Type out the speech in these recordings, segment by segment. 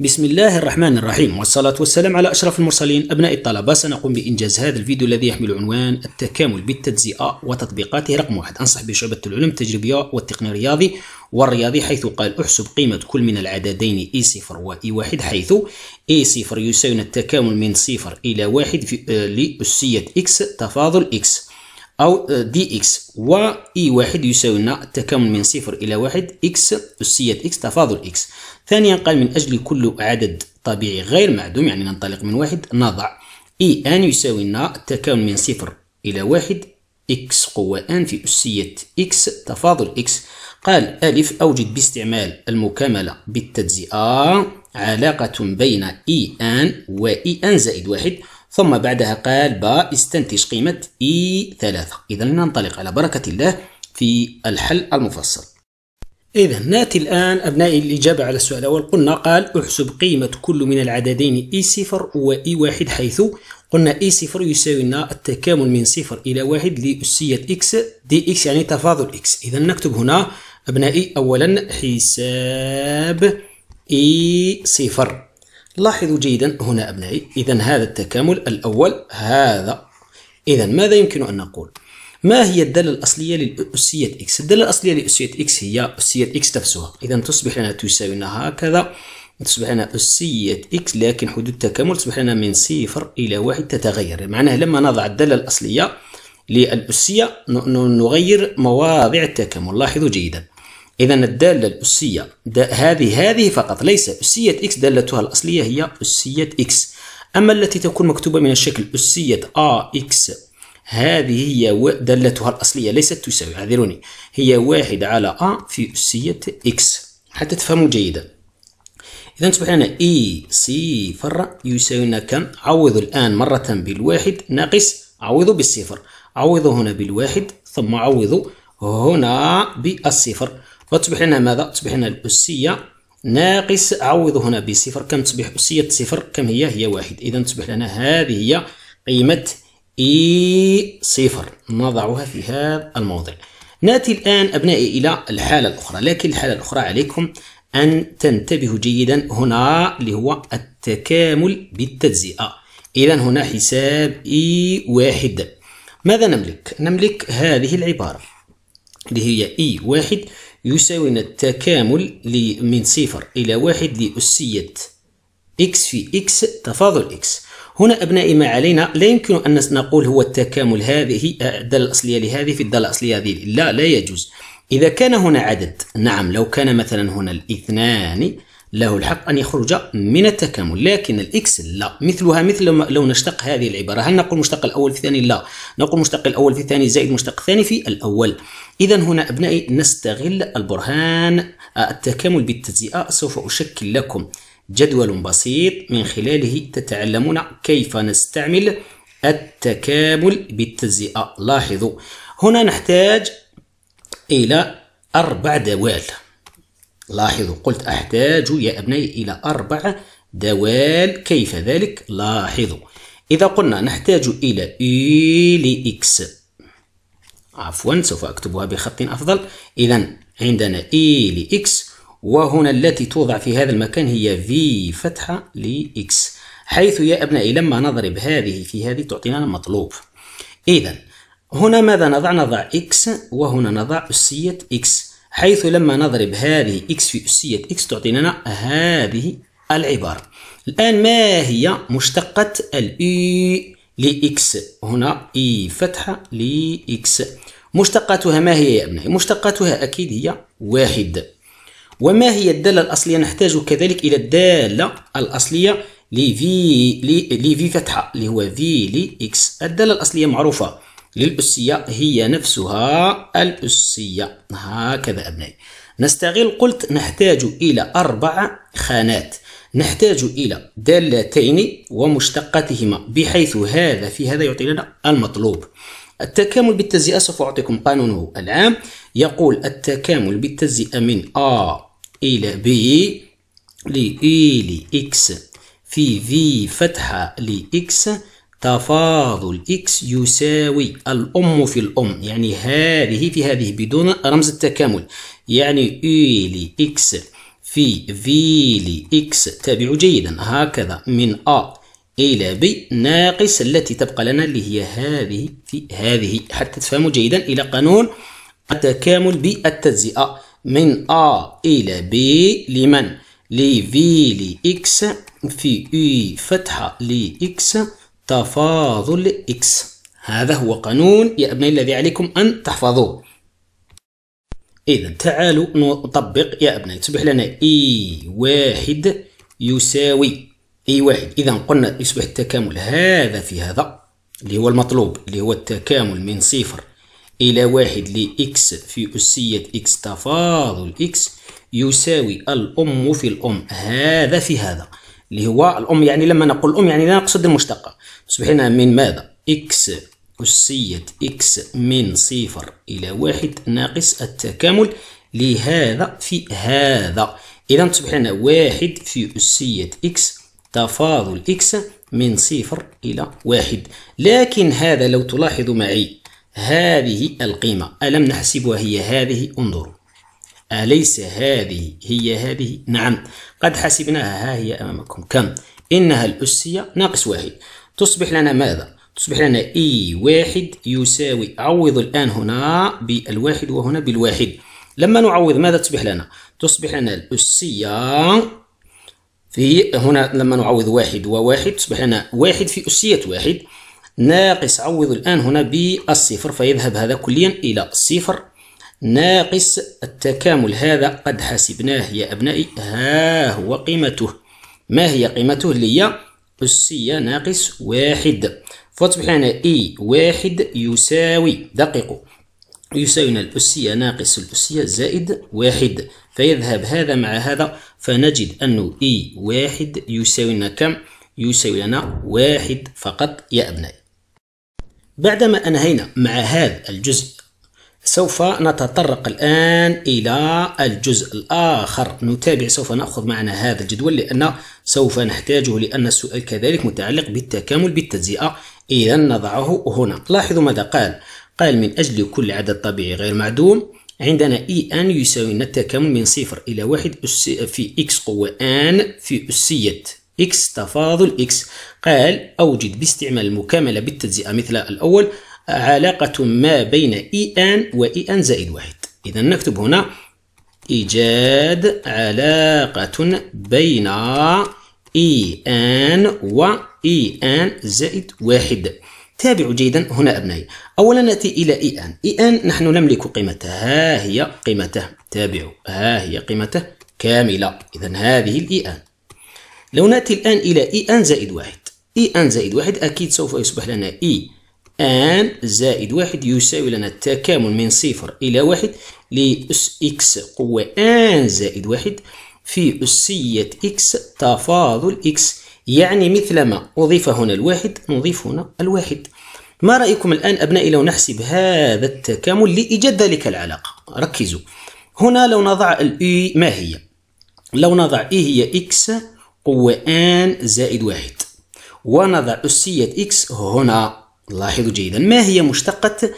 بسم الله الرحمن الرحيم والصلاة والسلام على أشرف المرسلين أبنائي الطلبة. سنقوم بإنجاز هذا الفيديو الذي يحمل عنوان التكامل بالتجزئة وتطبيقاته رقم واحد. خاص بشعبة العلوم التجريبية والتقني الرياضي والرياضي حيث قال أحسب قيمة كل من العددين اي صفر و واحد حيث اي صفر يساوي التكامل من صفر إلى واحد في آه لأسية إكس تفاضل إكس أو دي إكس و إي واحد يساوي لنا التكامل من صفر إلى واحد. إكس أسية إكس تفاضل إكس ثانيا قال من أجل كل عدد طبيعي غير معدوم يعني ننطلق من واحد نضع إي أن يساوي لنا التكامل من صفر إلى واحد. إكس قوة أن في أسية إكس تفاضل إكس قال ألف أوجد باستعمال المكاملة بالتجزئة. علاقة بين إي أن وإي أن زائد واحد. ثم بعدها قال با استنتج قيمة إي ثلاثة. إذا ننطلق على بركة الله في الحل المفصل. إذا نأتي الآن أبنائي الإجابة على السؤال الأول. قلنا قال أحسب قيمة كل من العددين إي صفر وإي واحد حيث قلنا إي صفر يساوي لنا التكامل من صفر إلى واحد لأسية إكس دي إكس يعني تفاضل إكس. إذا نكتب هنا أبنائي أولا حساب إي صفر. لاحظوا جيدا هنا أبنائي إذا هذا التكامل الأول هذا. إذا ماذا يمكن أن نقول؟ ما هي الدالة الأصلية للأسية إكس؟ الدالة الأصلية لأسية إكس هي أسية إكس نفسها. إذا تصبح لنا تساوي لنا هكذا تصبح لنا أسية إكس لكن حدود التكامل تصبح لنا من صفر إلى واحد تتغير. معناه لما نضع الدالة الأصلية للأسية نغير مواضع التكامل. لاحظوا جيدا. إذا الدالة الأسية هذه هذه فقط ليس أسية إكس دالتها الأصلية هي أسية إكس أما التي تكون مكتوبة من الشكل أسية آ إكس هذه هي دالتها الأصلية ليست تساوي أعذروني. هي واحد على أ في أسية إكس حتى تفهموا جيدا. إذا تصبح لنا إي صفر يساوي لنا كم؟ عوضوا الآن مرة بالواحد ناقص عوضوا بالصفر. عوضوا هنا بالواحد ثم عوضوا هنا بالصفر. فتصبح لنا ماذا؟ تصبح لنا الأسية. ناقص عوض هنا بصفر. كم تصبح؟ أسية صفر. كم هي؟ هي واحد. إذا تصبح لنا هذه هي قيمة إي صفر. نضعها في هذا الموضع. نأتي الآن أبنائي إلى الحالة الأخرى. لكن الحالة الأخرى عليكم أن تنتبهوا جيدا هنا اللي هو التكامل بالتجزئة. إذا هنا حساب إي واحد. ماذا نملك؟ نملك هذه العبارة اللي هي إي واحد يساوي التكامل من صفر إلى واحد لأسية إكس في إكس تفاضل إكس هنا أبنائي ما علينا لا يمكن أن نقول هو التكامل هذه الدالة الأصلية لهذه في الدالة الأصلية هذه. لا لا يجوز. إذا كان هنا عدد نعم لو كان مثلا هنا الاثنان له الحق أن يخرج من التكامل لكن الإكس لا. مثلها مثل لو نشتق هذه العبارة هل نقول مشتق الأول في الثاني؟ لا. نقول مشتق الأول في الثاني زائد مشتق الثاني في الأول. إذا هنا أبنائي نستغل البرهان التكامل بالتجزئة. سوف أشكل لكم جدول بسيط من خلاله تتعلمون كيف نستعمل التكامل بالتجزئة. لاحظوا هنا نحتاج إلى أربع دوال. لاحظوا قلت أحتاج يا أبنائي إلى أربع دوال كيف ذلك؟ لاحظوا. إذا قلنا نحتاج إلى إي لإكس عفوا سوف أكتبها بخط أفضل. إذا عندنا إي لإكس وهنا التي توضع في هذا المكان هي في فتحة لإكس حيث يا أبنائي لما نضرب هذه في هذه تعطينا المطلوب. إذا هنا ماذا نضع؟ نضع إكس وهنا نضع أسية إكس حيث لما نضرب هذه إكس في أسية إكس تعطينا هذه العبارة. الآن ما هي مشتقة الإي لإكس هنا إي فتحة لإكس مشتقاتها ما هي يا أبنائي مشتقاتها أكيد هي واحد. وما هي الدالة الأصلية؟ نحتاج كذلك إلى الدالة الأصلية لفي لفي فتحة اللي هو في لإكس الدالة الأصلية معروفة. للأسية هي نفسها الأسية هكذا أبنائي. نستغل قلت نحتاج إلى أربع خانات. نحتاج إلى دالتين ومشتقاتهما بحيث هذا في هذا يعطي لنا المطلوب. التكامل بالتجزئة سوف أعطيكم قانونه العام يقول التكامل بالتجزئة من A إلى B لإي لإكس في في فتحة لإكس تفاضل إكس يساوي الأم في الأم يعني هذه في هذه بدون رمز التكامل. يعني إي لإكس في في لإكس تابعوا جيدا. هكذا من أ إلى ب ناقص التي تبقى لنا اللي هي هذه في هذه. حتى تفهموا جيدا إلى قانون التكامل بالتجزئة. من A إلى B لمن؟ لفي لإكس في اي فتحة لإكس تفاضل إكس. هذا هو قانون يا أبنائي الذي عليكم أن تحفظوه. إذا تعالوا نطبق يا أبنائي. تصبح لنا إي واحد يساوي إي واحد. إذا قلنا يصبح التكامل هذا في هذا اللي هو المطلوب اللي هو التكامل من صفر إلى واحد لإكس في أسية إكس تفاضل إكس يساوي الأم في الأم. هذا في هذا. اللي هو الأم يعني لما نقول الأم يعني لا نقصد المشتقة تصبح لنا من ماذا؟ إكس أسية إكس من صفر إلى واحد ناقص التكامل لهذا في هذا. إذا تصبح لنا واحد في أسية إكس تفاضل إكس من صفر إلى واحد. لكن هذا لو تلاحظ معي هذه القيمة ألم نحسبها هي هذه؟ انظروا. أليس هذه هي هذه؟ نعم قد حسبناها ها هي أمامكم. كم؟ إنها الأسية. ناقص واحد. تصبح لنا ماذا؟ تصبح لنا إي واحد يساوي عوض الآن هنا بالواحد وهنا بالواحد. لما نعوض ماذا تصبح لنا؟ تصبح لنا الأسية في هنا لما نعوض واحد وواحد تصبح لنا واحد في أسية واحد. ناقص عوض الآن هنا بالصفر فيذهب هذا كليا إلى الصفر ناقص التكامل. هذا قد حسبناه يا أبنائي. ها هو قيمته. ما هي قيمته؟ اللي هي أسية ناقص واحد. فتصبح لنا إي واحد يساوي دقيقوا يساوي الأسية ناقص الأسية زائد واحد. فيذهب هذا مع هذا فنجد أنه إي واحد يساوي لنا كم؟ يساوي لنا واحد فقط يا أبنائي. بعدما أنهينا مع هذا الجزء سوف نتطرق الآن إلى الجزء الآخر. نتابع سوف نأخذ معنا هذا الجدول لأن سوف نحتاجه لأن السؤال كذلك متعلق بالتكامل بالتجزئة. إذا نضعه هنا. لاحظوا ماذا قال. قال من أجل كل عدد طبيعي غير معدوم عندنا إي أن يساوي التكامل من صفر إلى واحد في إكس قوة أن في أسية إكس تفاضل إكس قال أوجد باستعمال المكاملة بالتجزئة مثل الأول. علاقة ما بين إي أن وإي أن زائد واحد. إذا نكتب هنا إيجاد علاقة بين إي أن وإي أن زائد واحد. تابعوا جيدا هنا أبنائي. أولا نأتي إلى إي أن إي أن نحن نملك قيمته. ها هي قيمته. تابعوا. ها هي قيمته كاملة. إذا هذه الإي أن لو نأتي الآن إلى إي أن زائد واحد. إي أن زائد واحد أكيد سوف يصبح لنا إي. أن زائد واحد يساوي لنا التكامل من صفر إلى واحد لإكس قوة أن زائد واحد في أسية إكس تفاضل إكس. يعني مثلما أضيف هنا الواحد نضيف هنا الواحد. ما رأيكم الآن أبنائي لو نحسب هذا التكامل لإيجاد ذلك العلاقة؟ ركزوا. هنا لو نضع الإي ما هي؟ لو نضع إي هي إكس قوة أن زائد واحد. ونضع أسية إكس هنا. لاحظوا جيدا. ما هي مشتقة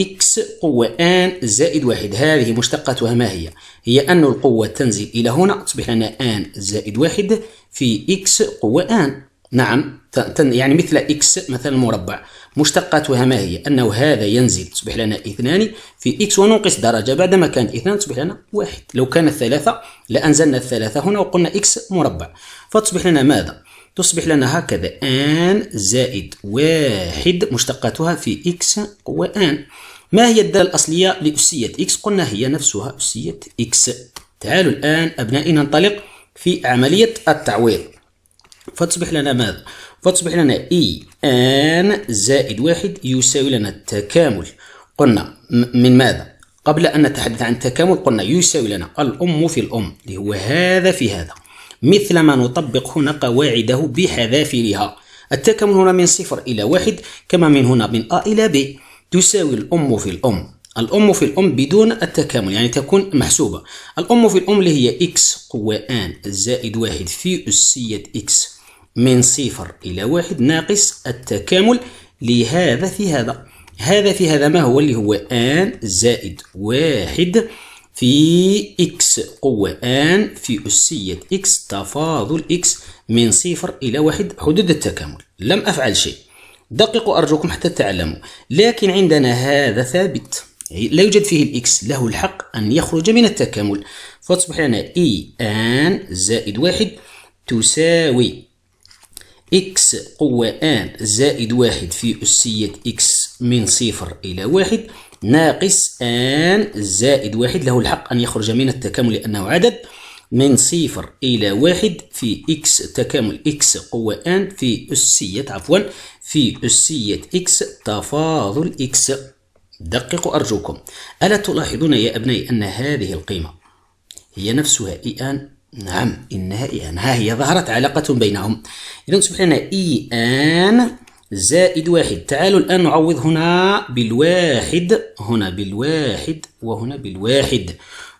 إكس قوة آن زائد واحد؟ هذه مشتقتها ما هي؟ هي أن القوة تنزل إلى هنا. تصبح لنا آن زائد واحد في إكس قوة آن نعم يعني مثل إكس مثلا مربع. مشتقاتها ما هي؟ أنه هذا ينزل. تصبح لنا اثنان في إكس وننقص درجة. بعدما كانت اثنان تصبح لنا واحد. لو كانت ثلاثة لأنزلنا الثلاثة هنا وقلنا إكس مربع. فتصبح لنا ماذا؟ تصبح لنا هكذا آن زائد واحد مشتقاتها في إكس قوة آن ما هي الدالة الأصلية لأسية إكس؟ قلنا هي نفسها أسية إكس تعالوا الآن أبنائي ننطلق في عملية التعويض فتصبح لنا ماذا؟ فتصبح لنا إي آن زائد واحد يساوي لنا التكامل قلنا من ماذا؟ قبل أن نتحدث عن التكامل قلنا يساوي لنا الأم في الأم اللي هو هذا في هذا مثلما نطبق هنا قواعده بحذافيرها. التكامل هنا من صفر إلى واحد كما من هنا من أ إلى ب. تساوي الأم في الأم. الأم في الأم بدون التكامل يعني تكون محسوبة. الأم في الأم اللي هي إكس قوة آن زائد واحد في أسية إكس. من صفر إلى واحد ناقص التكامل لهذا في هذا. هذا في هذا ما هو اللي هو آن زائد واحد في إكس قوة آن في أسية إكس تفاضل إكس من صفر إلى واحد حدود التكامل. لم أفعل شيء. دققوا أرجوكم حتى تعلموا. لكن عندنا هذا ثابت. لا يوجد فيه الإكس له الحق أن يخرج من التكامل. فتصبح لنا إي آن زائد واحد تساوي إكس قوة آن زائد واحد في أسية إكس من صفر إلى واحد ناقص آن زائد واحد له الحق أن يخرج من التكامل لأنه عدد من صفر إلى واحد في إكس تكامل إكس قوة آن في أسية عفوا في أسية إكس تفاضل إكس. دققوا أرجوكم. ألا تلاحظون يا أبنائي أن هذه القيمة هي نفسها إي آن نعم إنها إي آن ها هي ظهرت علاقة بينهم. إذا تصبح لنا إي آن زائد واحد. تعالوا الآن نعوض هنا بالواحد هنا بالواحد وهنا بالواحد.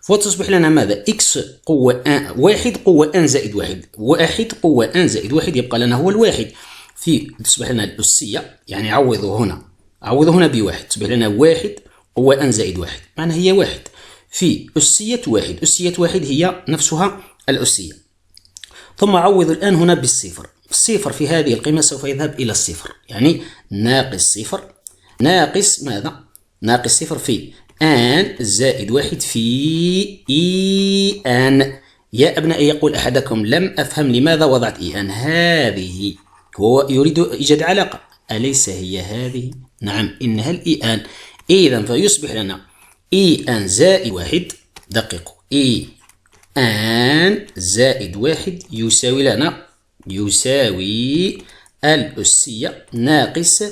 فتصبح لنا ماذا؟ إكس قوة آن واحد قوة آن زائد واحد. واحد قوة آن زائد واحد يبقى لنا هو الواحد. في تصبح لنا الأسية يعني عوضوا هنا. عوضوا هنا بواحد. تصبح لنا واحد قوة أن زائد واحد. معنى هي واحد. في أسية واحد. أسية واحد هي نفسها الأسية. ثم عوض الآن هنا بالصفر. الصفر في هذه القيمة سوف يذهب إلى الصفر. يعني ناقص صفر. ناقص ماذا؟ ناقص صفر في آن زائد واحد في إي آن. يا أبنائي يقول أحدكم لم أفهم لماذا وضعت إي آن. هذه هو يريد إيجاد علاقة. أليس هي هذه؟ نعم إنها الإيان إذا فيصبح لنا إي أن زائد واحد. دققوا إي أن زائد واحد يساوي لنا يساوي الأسية ناقص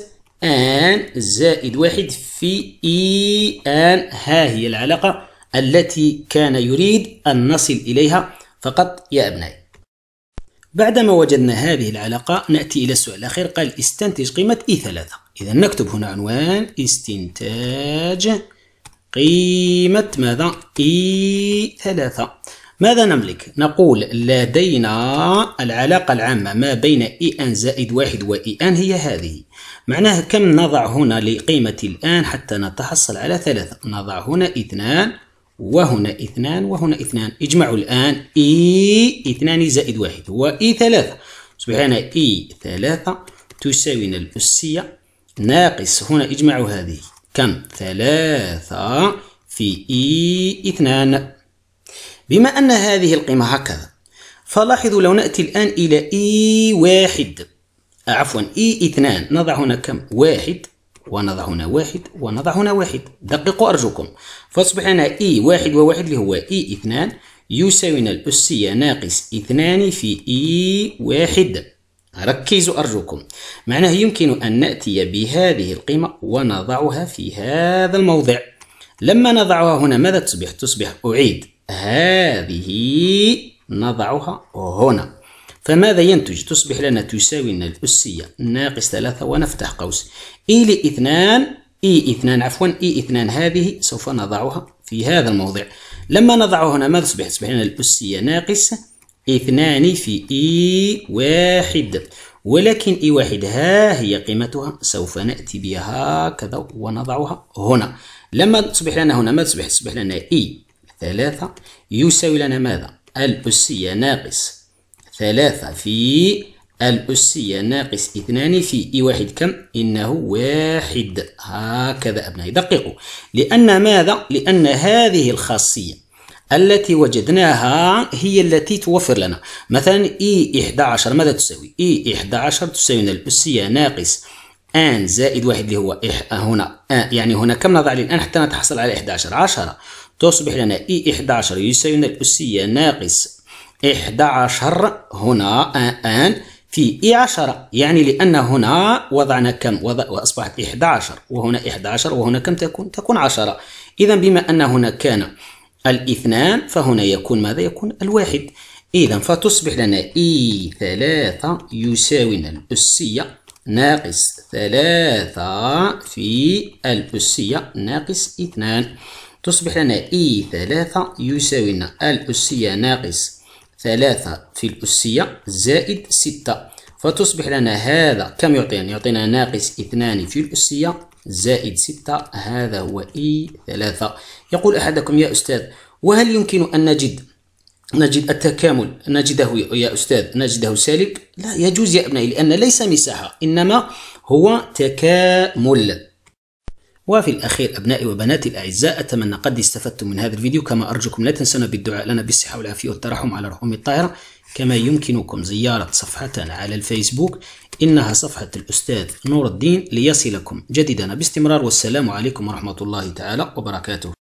أن زائد واحد في إي أن. ها هي العلاقة التي كان يريد أن نصل إليها فقط يا أبنائي. بعدما وجدنا هذه العلاقة نأتي إلى السؤال الأخير قال استنتج قيمة إي ثلاثة. إذا نكتب هنا عنوان استنتاج قيمة ماذا؟ إي ثلاثة. ماذا نملك؟ نقول لدينا العلاقة العامة ما بين إي أن زائد واحد وإي أن هي هذه. معناها كم نضع هنا لقيمة الآن حتى نتحصل على ثلاثة؟ نضع هنا اثنان وهنا اثنان وهنا اثنان. اجمعوا الآن إي اثنان زائد واحد هو إي ثلاثة. أصبح هنا إي ثلاثة تساوي الأسية. ناقص هنا اجمعوا هذه. كم؟ ثلاثة في إي اثنان. بما أن هذه القيمة هكذا فلاحظوا لو نأتي الآن إلى إي واحد. عفوا إي اثنان. نضع هنا كم؟ واحد ونضع هنا واحد ونضع هنا واحد. دققوا أرجوكم. فأصبح لنا إي واحد وواحد اللي هو إي اثنان. يساوي الأسية ناقص اثنان في إي واحد. ركزوا أرجوكم. معناه يمكن أن نأتي بهذه القيمة ونضعها في هذا الموضع. لما نضعها هنا ماذا تصبح؟ تصبح أعيد. هذه نضعها هنا. فماذا ينتج؟ تصبح لنا تساوي الأسية ناقص ثلاثة ونفتح قوس. إي لاثنان إي اثنان عفوا إي اثنان. هذه سوف نضعها في هذا الموضع. لما نضعها هنا ماذا تصبح؟ تصبح لنا الأسية ناقص اثنان في إي واحد. ولكن إي واحد ها هي قيمتها؟ سوف نأتي بها هكذا ونضعها هنا. لما تصبح لنا هنا ما تصبح؟ تصبح لنا إي ثلاثة يساوي لنا ماذا؟ الأسية ناقص ثلاثة في الأسية ناقص اثنان في إي واحد كم؟ إنه واحد. هكذا أبنائي. دققوا. لأن ماذا؟ لأن هذه الخاصية التي وجدناها هي التي توفر لنا. مثلا إي 11 ماذا تساوي؟ إي 11 تساوي الأسية ناقص آن زائد واحد اللي هو هنا. يعني هنا كم نضع الآن حتى نتحصل على 11 10 تصبح لنا إي 11 يساوي الأسية ناقص 11 هنا آن في إي 10 يعني لأن هنا وضعنا كم؟ وضع وأصبحت 11 وهنا 11 وهنا كم تكون؟ تكون 10 إذا بما أن هنا كان الاثنان فهنا يكون ماذا؟ يكون الواحد. إذا فتصبح لنا إي ثلاثة يساوي الأسية ناقص ثلاثة في الأسية ناقص اثنان. تصبح لنا إي ثلاثة يساوي الأسية ناقص ثلاثة في الأسية زائد ستة. فتصبح لنا هذا كم يعطينا؟ يعطينا ناقص اثنان في الأسية زائد ستة. هذا هو إي ثلاثة. يقول أحدكم يا أستاذ وهل يمكن أن نجد نجد التكامل. نجده يا أستاذ نجده سالب لا يجوز يا أبنائي لأن ليس مساحة إنما هو تكامل. وفي الأخير أبنائي وبناتي الأعزاء أتمنى قد استفدتم من هذا الفيديو. كما أرجوكم لا تنسونا بالدعاء لنا بالصحة والعافية والترحم على رحوم الطائرة. كما يمكنكم زيارة صفحتنا على الفيسبوك. إنها صفحة الأستاذ نور الدين ليصلكم جديدنا باستمرار والسلام عليكم ورحمة الله تعالى وبركاته.